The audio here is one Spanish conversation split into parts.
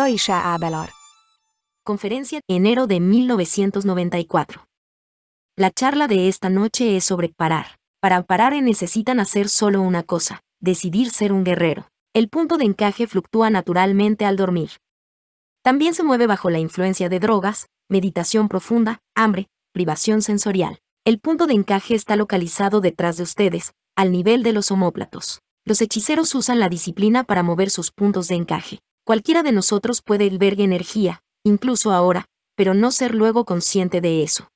Taisha Abelard. Conferencia enero de 1994. La charla de esta noche es sobre parar. Para parar necesitan hacer solo una cosa, decidir ser un guerrero. El punto de encaje fluctúa naturalmente al dormir. También se mueve bajo la influencia de drogas, meditación profunda, hambre, privación sensorial. El punto de encaje está localizado detrás de ustedes, al nivel de los homóplatos. Los hechiceros usan la disciplina para mover sus puntos de encaje. Cualquiera de nosotros puede albergue energía, incluso ahora, pero no ser luego consciente de eso.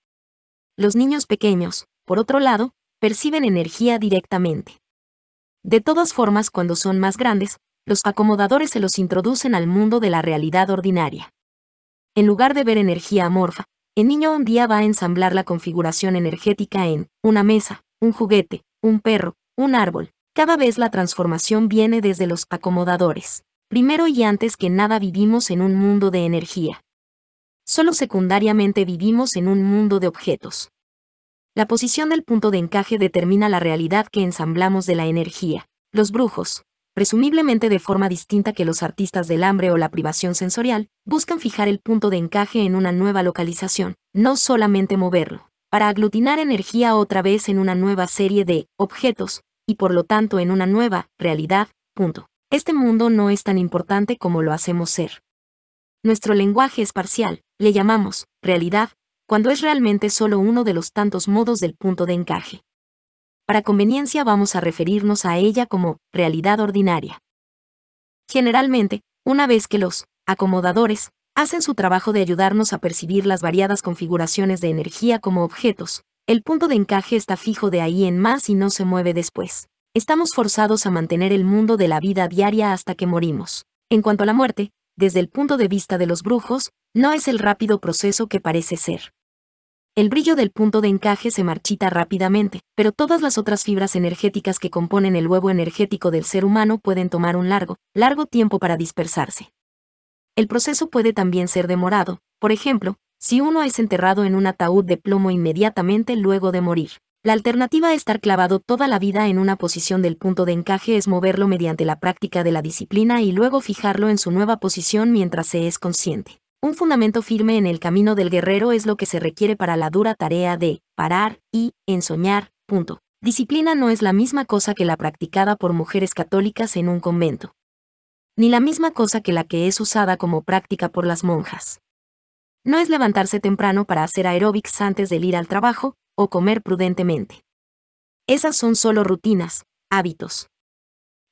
Los niños pequeños, por otro lado, perciben energía directamente. De todas formas, cuando son más grandes, los acomodadores se los introducen al mundo de la realidad ordinaria. En lugar de ver energía amorfa, el niño un día va a ensamblar la configuración energética en una mesa, un juguete, un perro, un árbol. Cada vez la transformación viene desde los acomodadores. Primero y antes que nada vivimos en un mundo de energía. Solo secundariamente vivimos en un mundo de objetos. La posición del punto de encaje determina la realidad que ensamblamos de la energía. Los brujos, presumiblemente de forma distinta que los artistas del hambre o la privación sensorial, buscan fijar el punto de encaje en una nueva localización, no solamente moverlo, para aglutinar energía otra vez en una nueva serie de objetos, y por lo tanto en una nueva realidad, punto. Este mundo no es tan importante como lo hacemos ser. Nuestro lenguaje es parcial, le llamamos realidad, cuando es realmente solo uno de los tantos modos del punto de encaje. Para conveniencia vamos a referirnos a ella como realidad ordinaria. Generalmente, una vez que los acomodadores hacen su trabajo de ayudarnos a percibir las variadas configuraciones de energía como objetos, el punto de encaje está fijo de ahí en más y no se mueve después. Estamos forzados a mantener el mundo de la vida diaria hasta que morimos. En cuanto a la muerte, desde el punto de vista de los brujos, no es el rápido proceso que parece ser. El brillo del punto de encaje se marchita rápidamente, pero todas las otras fibras energéticas que componen el huevo energético del ser humano pueden tomar un largo, largo tiempo para dispersarse. El proceso puede también ser demorado, por ejemplo, si uno es enterrado en un ataúd de plomo inmediatamente luego de morir. La alternativa a estar clavado toda la vida en una posición del punto de encaje es moverlo mediante la práctica de la disciplina y luego fijarlo en su nueva posición mientras se es consciente. Un fundamento firme en el camino del guerrero es lo que se requiere para la dura tarea de parar y ensoñar. Punto. Disciplina no es la misma cosa que la practicada por mujeres católicas en un convento. Ni la misma cosa que la que es usada como práctica por las monjas. No es levantarse temprano para hacer aeróbics antes de ir al trabajo, o comer prudentemente. Esas son solo rutinas, hábitos.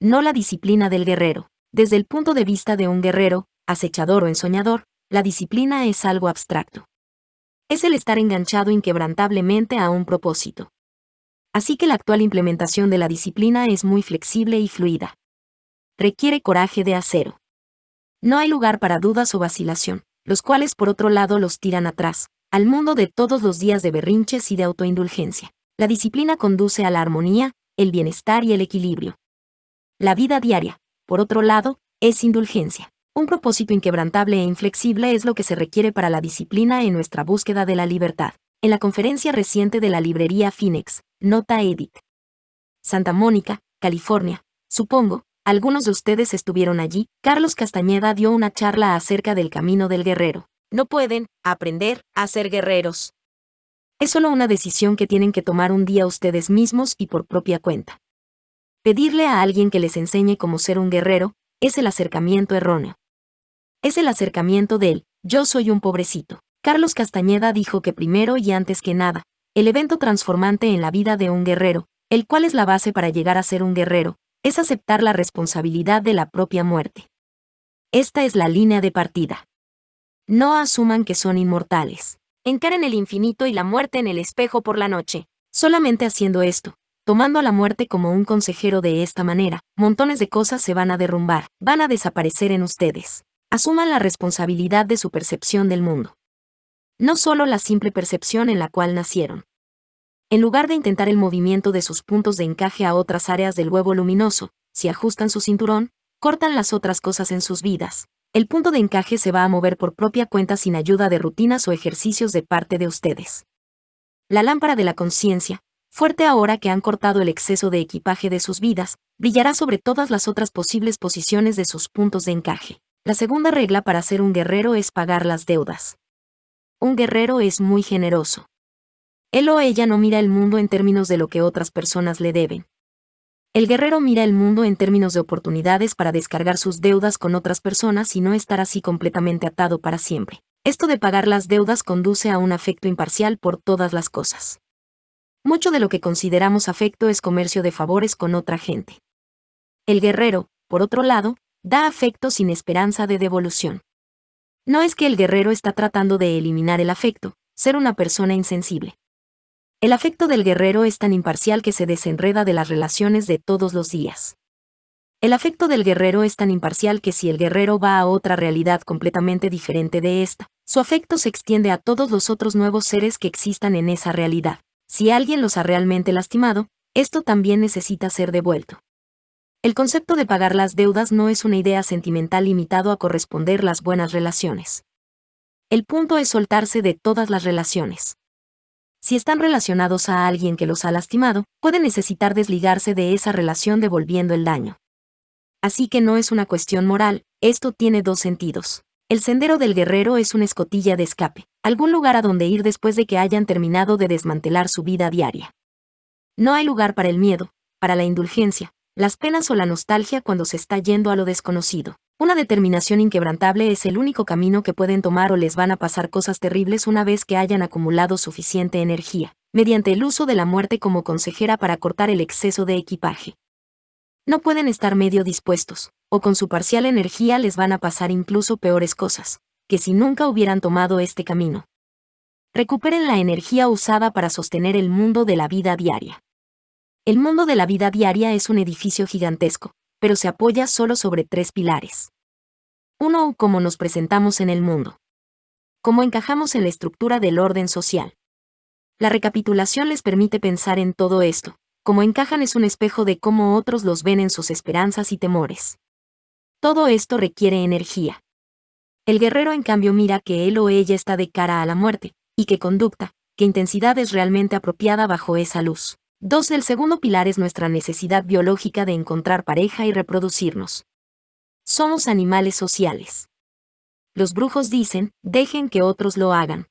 No la disciplina del guerrero. Desde el punto de vista de un guerrero, acechador o ensoñador, la disciplina es algo abstracto. Es el estar enganchado inquebrantablemente a un propósito. Así que la actual implementación de la disciplina es muy flexible y fluida. Requiere coraje de acero. No hay lugar para dudas o vacilación, los cuales por otro lado los tiran atrás, al mundo de todos los días de berrinches y de autoindulgencia. La disciplina conduce a la armonía, el bienestar y el equilibrio. La vida diaria, por otro lado, es indulgencia. Un propósito inquebrantable e inflexible es lo que se requiere para la disciplina en nuestra búsqueda de la libertad. En la conferencia reciente de la librería Phoenix, nota Edith. Santa Mónica, California. Supongo, algunos de ustedes estuvieron allí. Carlos Castañeda dio una charla acerca del camino del guerrero. No pueden aprender a ser guerreros. Es solo una decisión que tienen que tomar un día ustedes mismos y por propia cuenta. Pedirle a alguien que les enseñe cómo ser un guerrero es el acercamiento erróneo es el acercamiento del yo soy un pobrecito. Carlos Castañeda dijo que primero y antes que nada, el evento transformante en la vida de un guerrero, el cual es la base para llegar a ser un guerrero, es aceptar la responsabilidad de la propia muerte. Esta es la línea de partida. No asuman que son inmortales. Encaren el infinito y la muerte en el espejo por la noche. Solamente haciendo esto, tomando a la muerte como un consejero de esta manera, montones de cosas se van a derrumbar, van a desaparecer en ustedes asuman la responsabilidad de su percepción del mundo. No solo la simple percepción en la cual nacieron. En lugar de intentar el movimiento de sus puntos de encaje a otras áreas del huevo luminoso, si ajustan su cinturón, cortan las otras cosas en sus vidas. El punto de encaje se va a mover por propia cuenta sin ayuda de rutinas o ejercicios de parte de ustedes. La lámpara de la conciencia, fuerte ahora que han cortado el exceso de equipaje de sus vidas, brillará sobre todas las otras posibles posiciones de sus puntos de encaje. La segunda regla para ser un guerrero es pagar las deudas. Un guerrero es muy generoso. Él o ella no mira el mundo en términos de lo que otras personas le deben. El guerrero mira el mundo en términos de oportunidades para descargar sus deudas con otras personas y no estar así completamente atado para siempre. Esto de pagar las deudas conduce a un afecto imparcial por todas las cosas. Mucho de lo que consideramos afecto es comercio de favores con otra gente. El guerrero, por otro lado, da afecto sin esperanza de devolución. No es que el guerrero está tratando de eliminar el afecto, ser una persona insensible. El afecto del guerrero es tan imparcial que se desenreda de las relaciones de todos los días. El afecto del guerrero es tan imparcial que si el guerrero va a otra realidad completamente diferente de esta, su afecto se extiende a todos los otros nuevos seres que existan en esa realidad. Si alguien los ha realmente lastimado, esto también necesita ser devuelto. El concepto de pagar las deudas no es una idea sentimental limitado a corresponder las buenas relaciones. El punto es soltarse de todas las relaciones si están relacionados a alguien que los ha lastimado, puede necesitar desligarse de esa relación devolviendo el daño. Así que no es una cuestión moral, esto tiene dos sentidos. El sendero del guerrero es una escotilla de escape, algún lugar a donde ir después de que hayan terminado de desmantelar su vida diaria. No hay lugar para el miedo, para la indulgencia, las penas o la nostalgia cuando se está yendo a lo desconocido. Una determinación inquebrantable es el único camino que pueden tomar o les van a pasar cosas terribles una vez que hayan acumulado suficiente energía, mediante el uso de la muerte como consejera para cortar el exceso de equipaje. No pueden estar medio dispuestos, o con su parcial energía les van a pasar incluso peores cosas, que si nunca hubieran tomado este camino. Recuperen la energía usada para sostener el mundo de la vida diaria. El mundo de la vida diaria es un edificio gigantesco, pero se apoya solo sobre tres pilares. Uno, cómo nos presentamos en el mundo. Cómo encajamos en la estructura del orden social. La recapitulación les permite pensar en todo esto. Cómo encajan es un espejo de cómo otros los ven en sus esperanzas y temores. Todo esto requiere energía. El guerrero en cambio mira que él o ella está de cara a la muerte, y qué conducta, qué intensidad es realmente apropiada bajo esa luz. Dos, el segundo pilar es nuestra necesidad biológica de encontrar pareja y reproducirnos. Somos animales sociales. Los brujos dicen, dejen que otros lo hagan.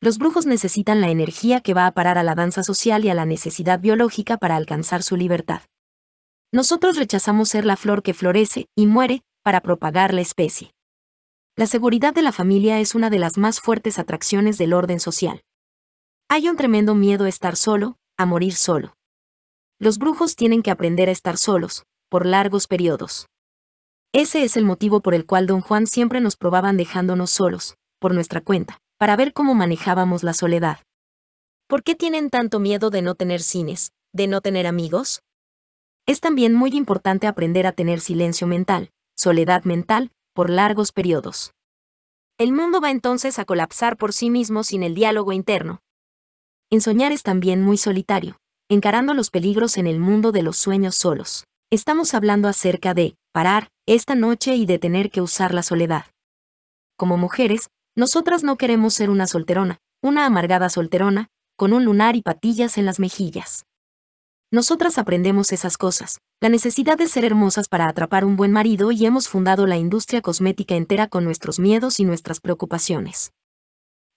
Los brujos necesitan la energía que va a parar a la danza social y a la necesidad biológica para alcanzar su libertad. Nosotros rechazamos ser la flor que florece y muere para propagar la especie. La seguridad de la familia es una de las más fuertes atracciones del orden social. Hay un tremendo miedo a estar solo, a morir solo. Los brujos tienen que aprender a estar solos, por largos periodos. Ese es el motivo por el cual don Juan siempre nos probaban dejándonos solos, por nuestra cuenta, para ver cómo manejábamos la soledad. ¿Por qué tienen tanto miedo de no tener cines, de no tener amigos? Es también muy importante aprender a tener silencio mental, soledad mental, por largos periodos. El mundo va entonces a colapsar por sí mismo sin el diálogo interno, en soñar es también muy solitario, encarando los peligros en el mundo de los sueños solos. Estamos hablando acerca de parar esta noche y de tener que usar la soledad. Como mujeres, nosotras no queremos ser una solterona, una amargada solterona, con un lunar y patillas en las mejillas. Nosotras aprendemos esas cosas, la necesidad de ser hermosas para atrapar un buen marido y hemos fundado la industria cosmética entera con nuestros miedos y nuestras preocupaciones.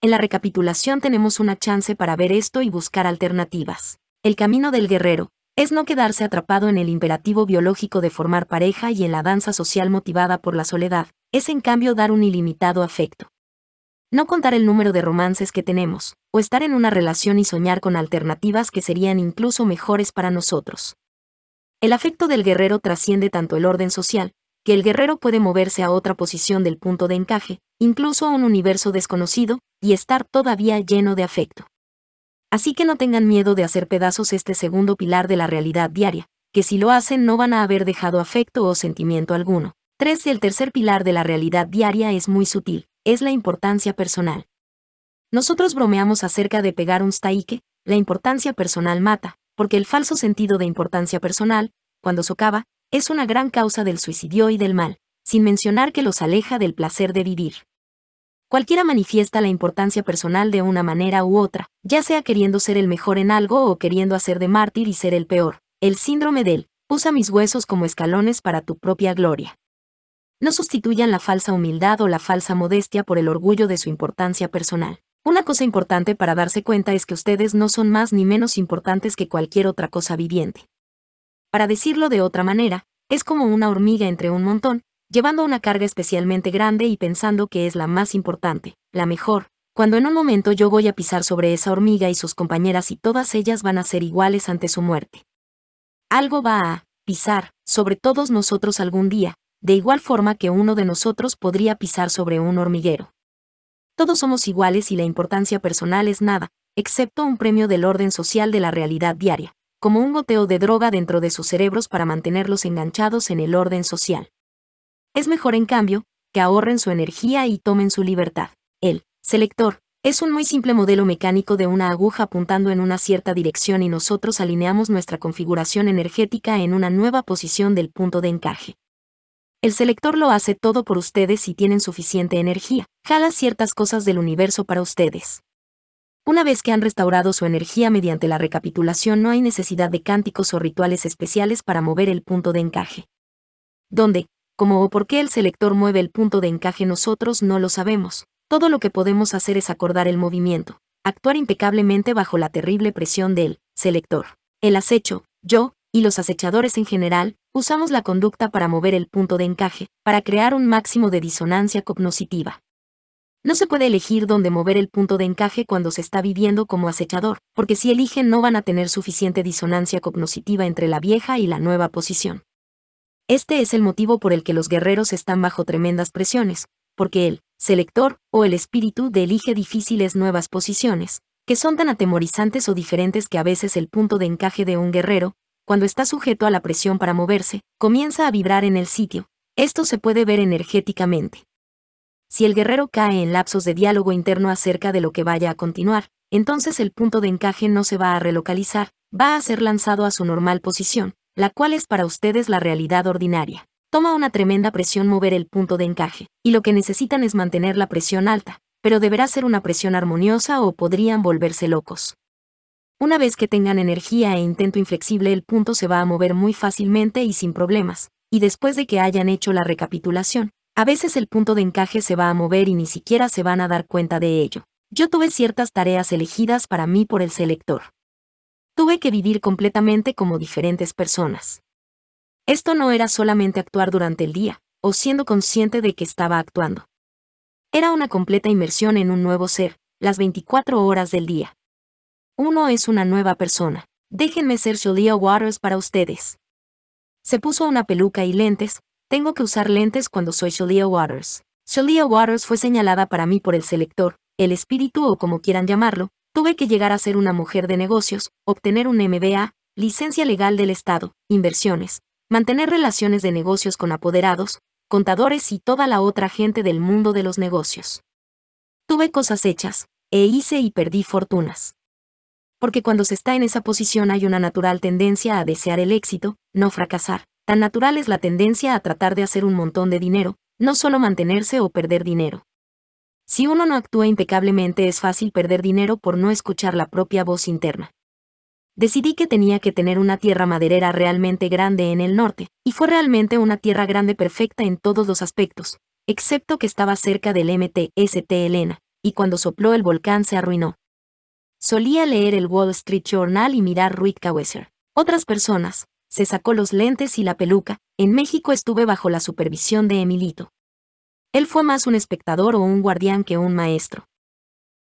En la recapitulación tenemos una chance para ver esto y buscar alternativas. El camino del guerrero es no quedarse atrapado en el imperativo biológico de formar pareja y en la danza social motivada por la soledad, es en cambio dar un ilimitado afecto. No contar el número de romances que tenemos, o estar en una relación y soñar con alternativas que serían incluso mejores para nosotros. El afecto del guerrero trasciende tanto el orden social, que el guerrero puede moverse a otra posición del punto de encaje, incluso a un universo desconocido, y estar todavía lleno de afecto. Así que no tengan miedo de hacer pedazos este segundo pilar de la realidad diaria, que si lo hacen no van a haber dejado afecto o sentimiento alguno. 3. El tercer pilar de la realidad diaria es muy sutil, es la importancia personal. Nosotros bromeamos acerca de pegar un staike, la importancia personal mata, porque el falso sentido de importancia personal, cuando socava, es una gran causa del suicidio y del mal, sin mencionar que los aleja del placer de vivir. Cualquiera manifiesta la importancia personal de una manera u otra, ya sea queriendo ser el mejor en algo o queriendo hacer de mártir y ser el peor. El síndrome del, usa mis huesos como escalones para tu propia gloria. No sustituyan la falsa humildad o la falsa modestia por el orgullo de su importancia personal. Una cosa importante para darse cuenta es que ustedes no son más ni menos importantes que cualquier otra cosa viviente. Para decirlo de otra manera, es como una hormiga entre un montón, llevando una carga especialmente grande y pensando que es la más importante, la mejor, cuando en un momento yo voy a pisar sobre esa hormiga y sus compañeras y todas ellas van a ser iguales ante su muerte. Algo va a pisar sobre todos nosotros algún día, de igual forma que uno de nosotros podría pisar sobre un hormiguero. Todos somos iguales y la importancia personal es nada, excepto un premio del orden social de la realidad diaria, como un goteo de droga dentro de sus cerebros para mantenerlos enganchados en el orden social. Es mejor, en cambio, que ahorren su energía y tomen su libertad. El selector es un muy simple modelo mecánico de una aguja apuntando en una cierta dirección y nosotros alineamos nuestra configuración energética en una nueva posición del punto de encaje. El selector lo hace todo por ustedes si tienen suficiente energía, jala ciertas cosas del universo para ustedes. Una vez que han restaurado su energía mediante la recapitulación no hay necesidad de cánticos o rituales especiales para mover el punto de encaje. ¿Dónde, cómo o por qué el selector mueve el punto de encaje nosotros no lo sabemos. Todo lo que podemos hacer es acordar el movimiento, actuar impecablemente bajo la terrible presión del selector. El acecho, yo, y los acechadores en general, usamos la conducta para mover el punto de encaje, para crear un máximo de disonancia cognoscitiva. No se puede elegir dónde mover el punto de encaje cuando se está viviendo como acechador, porque si eligen no van a tener suficiente disonancia cognoscitiva entre la vieja y la nueva posición. Este es el motivo por el que los guerreros están bajo tremendas presiones, porque el selector o el espíritu de elige difíciles nuevas posiciones, que son tan atemorizantes o diferentes que a veces el punto de encaje de un guerrero, cuando está sujeto a la presión para moverse, comienza a vibrar en el sitio. Esto se puede ver energéticamente. Si el guerrero cae en lapsos de diálogo interno acerca de lo que vaya a continuar, entonces el punto de encaje no se va a relocalizar, va a ser lanzado a su normal posición, la cual es para ustedes la realidad ordinaria. Toma una tremenda presión mover el punto de encaje, y lo que necesitan es mantener la presión alta, pero deberá ser una presión armoniosa o podrían volverse locos. Una vez que tengan energía e intento inflexible el punto se va a mover muy fácilmente y sin problemas, y después de que hayan hecho la recapitulación, a veces el punto de encaje se va a mover y ni siquiera se van a dar cuenta de ello. Yo tuve ciertas tareas elegidas para mí por el selector. Tuve que vivir completamente como diferentes personas. Esto no era solamente actuar durante el día, o siendo consciente de que estaba actuando. Era una completa inmersión en un nuevo ser, las 24 horas del día. Uno es una nueva persona. Déjenme ser Julia Waters para ustedes. Se puso una peluca y lentes, tengo que usar lentes cuando soy Julia Waters. Julia Waters fue señalada para mí por el selector, el espíritu o como quieran llamarlo, tuve que llegar a ser una mujer de negocios, obtener un MBA, licencia legal del Estado, inversiones, mantener relaciones de negocios con apoderados, contadores y toda la otra gente del mundo de los negocios. Tuve cosas hechas, e hice y perdí fortunas porque cuando se está en esa posición hay una natural tendencia a desear el éxito, no fracasar. Tan natural es la tendencia a tratar de hacer un montón de dinero, no solo mantenerse o perder dinero. Si uno no actúa impecablemente es fácil perder dinero por no escuchar la propia voz interna. Decidí que tenía que tener una tierra maderera realmente grande en el norte, y fue realmente una tierra grande perfecta en todos los aspectos, excepto que estaba cerca del MTST Elena, y cuando sopló el volcán se arruinó. Solía leer el Wall Street Journal y mirar Ruitkawesser. Otras personas, se sacó los lentes y la peluca, en México estuve bajo la supervisión de Emilito. Él fue más un espectador o un guardián que un maestro.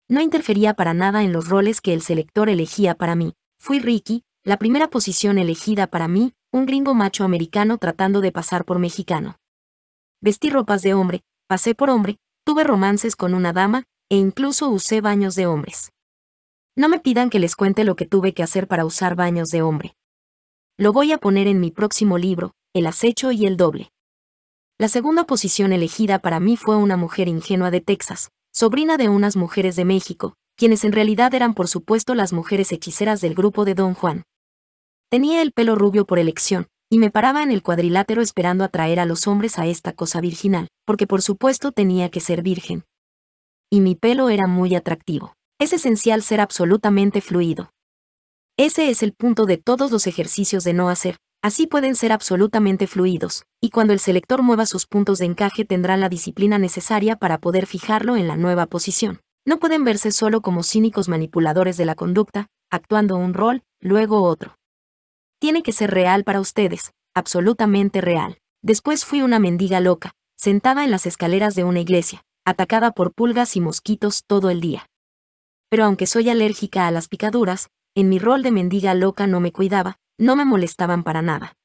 No interfería para nada en los roles que el selector elegía para mí. Fui Ricky, la primera posición elegida para mí, un gringo macho americano tratando de pasar por mexicano. Vestí ropas de hombre, pasé por hombre, tuve romances con una dama, e incluso usé baños de hombres. No me pidan que les cuente lo que tuve que hacer para usar baños de hombre. Lo voy a poner en mi próximo libro, El acecho y el doble. La segunda posición elegida para mí fue una mujer ingenua de Texas, sobrina de unas mujeres de México, quienes en realidad eran por supuesto las mujeres hechiceras del grupo de Don Juan. Tenía el pelo rubio por elección, y me paraba en el cuadrilátero esperando atraer a los hombres a esta cosa virginal, porque por supuesto tenía que ser virgen. Y mi pelo era muy atractivo es esencial ser absolutamente fluido. Ese es el punto de todos los ejercicios de no hacer, Así pueden ser absolutamente fluidos, y cuando el selector mueva sus puntos de encaje tendrán la disciplina necesaria para poder fijarlo en la nueva posición. No pueden verse solo como cínicos manipuladores de la conducta, actuando un rol, luego otro. Tiene que ser real para ustedes, absolutamente real. Después fui una mendiga loca, sentada en las escaleras de una iglesia, atacada por pulgas y mosquitos todo el día. Pero aunque soy alérgica a las picaduras, en mi rol de mendiga loca no me cuidaba, no me molestaban para nada.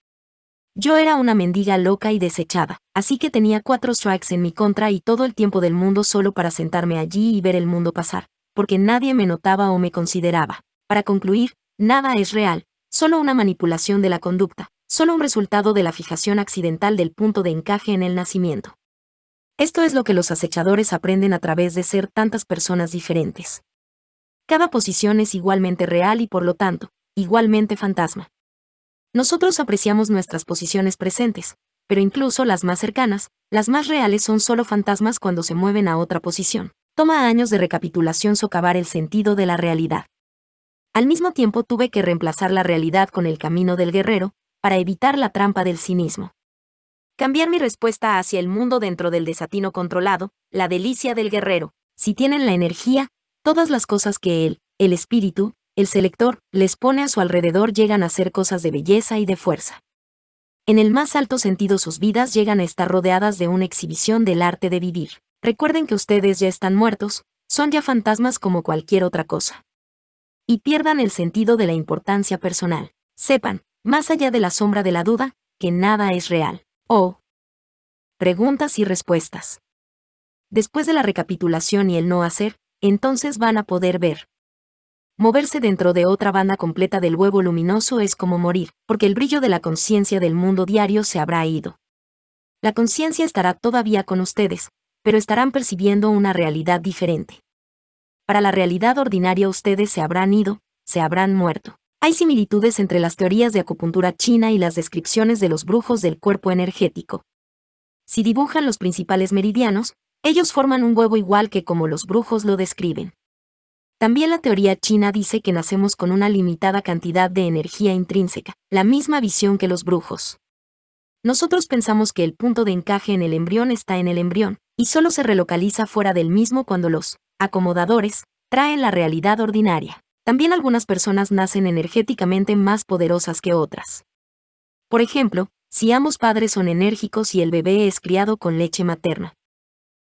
Yo era una mendiga loca y desechada, así que tenía cuatro strikes en mi contra y todo el tiempo del mundo solo para sentarme allí y ver el mundo pasar, porque nadie me notaba o me consideraba. Para concluir, nada es real, solo una manipulación de la conducta, solo un resultado de la fijación accidental del punto de encaje en el nacimiento. Esto es lo que los acechadores aprenden a través de ser tantas personas diferentes. Cada posición es igualmente real y por lo tanto, igualmente fantasma. Nosotros apreciamos nuestras posiciones presentes, pero incluso las más cercanas, las más reales son solo fantasmas cuando se mueven a otra posición. Toma años de recapitulación socavar el sentido de la realidad. Al mismo tiempo tuve que reemplazar la realidad con el camino del guerrero, para evitar la trampa del cinismo. Cambiar mi respuesta hacia el mundo dentro del desatino controlado, la delicia del guerrero. Si tienen la energía, todas las cosas que él, el espíritu, el selector, les pone a su alrededor llegan a ser cosas de belleza y de fuerza. En el más alto sentido sus vidas llegan a estar rodeadas de una exhibición del arte de vivir. Recuerden que ustedes ya están muertos, son ya fantasmas como cualquier otra cosa. Y pierdan el sentido de la importancia personal. Sepan, más allá de la sombra de la duda, que nada es real. Oh. Preguntas y respuestas. Después de la recapitulación y el no hacer, entonces van a poder ver, Moverse dentro de otra banda completa del huevo luminoso es como morir, porque el brillo de la conciencia del mundo diario se habrá ido. La conciencia estará todavía con ustedes, pero estarán percibiendo una realidad diferente. Para la realidad ordinaria ustedes se habrán ido, se habrán muerto. Hay similitudes entre las teorías de acupuntura china y las descripciones de los brujos del cuerpo energético. Si dibujan los principales meridianos, ellos forman un huevo igual que como los brujos lo describen. También la teoría china dice que nacemos con una limitada cantidad de energía intrínseca, la misma visión que los brujos. Nosotros pensamos que el punto de encaje en el embrión está en el embrión, y solo se relocaliza fuera del mismo cuando los acomodadores traen la realidad ordinaria. También algunas personas nacen energéticamente más poderosas que otras. Por ejemplo, si ambos padres son enérgicos y el bebé es criado con leche materna,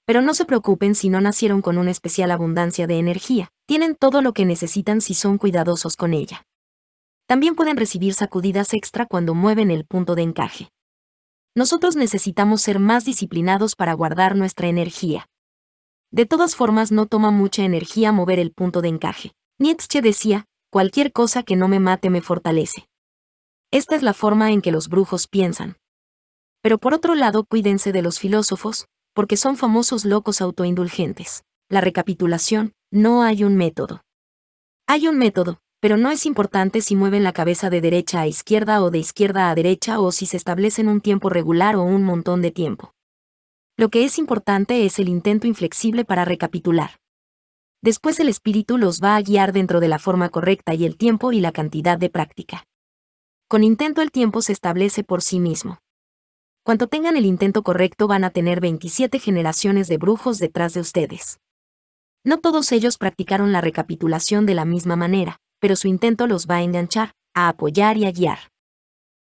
pero no se preocupen si no nacieron con una especial abundancia de energía, tienen todo lo que necesitan si son cuidadosos con ella. También pueden recibir sacudidas extra cuando mueven el punto de encaje. Nosotros necesitamos ser más disciplinados para guardar nuestra energía. De todas formas, no toma mucha energía mover el punto de encaje. Nietzsche decía, cualquier cosa que no me mate me fortalece. Esta es la forma en que los brujos piensan. Pero por otro lado, cuídense de los filósofos, porque son famosos locos autoindulgentes. La recapitulación, no hay un método. Hay un método, pero no es importante si mueven la cabeza de derecha a izquierda o de izquierda a derecha o si se establecen un tiempo regular o un montón de tiempo. Lo que es importante es el intento inflexible para recapitular. Después el espíritu los va a guiar dentro de la forma correcta y el tiempo y la cantidad de práctica. Con intento el tiempo se establece por sí mismo. Cuando tengan el intento correcto van a tener 27 generaciones de brujos detrás de ustedes. No todos ellos practicaron la recapitulación de la misma manera, pero su intento los va a enganchar, a apoyar y a guiar.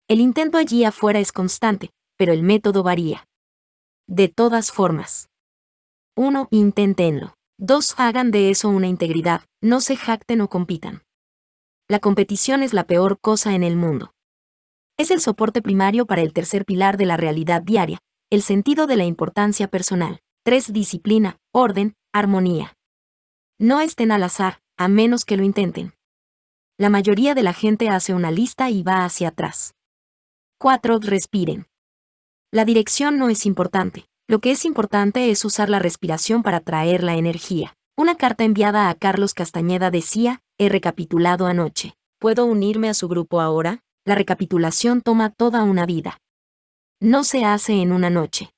El intento allí afuera es constante, pero el método varía. De todas formas. 1. Inténtenlo. 2. Hagan de eso una integridad, no se jacten o compitan. La competición es la peor cosa en el mundo es el soporte primario para el tercer pilar de la realidad diaria, el sentido de la importancia personal. 3. Disciplina, orden, armonía. No estén al azar, a menos que lo intenten. La mayoría de la gente hace una lista y va hacia atrás. 4. Respiren. La dirección no es importante. Lo que es importante es usar la respiración para traer la energía. Una carta enviada a Carlos Castañeda decía, he recapitulado anoche. ¿Puedo unirme a su grupo ahora? la recapitulación toma toda una vida. No se hace en una noche.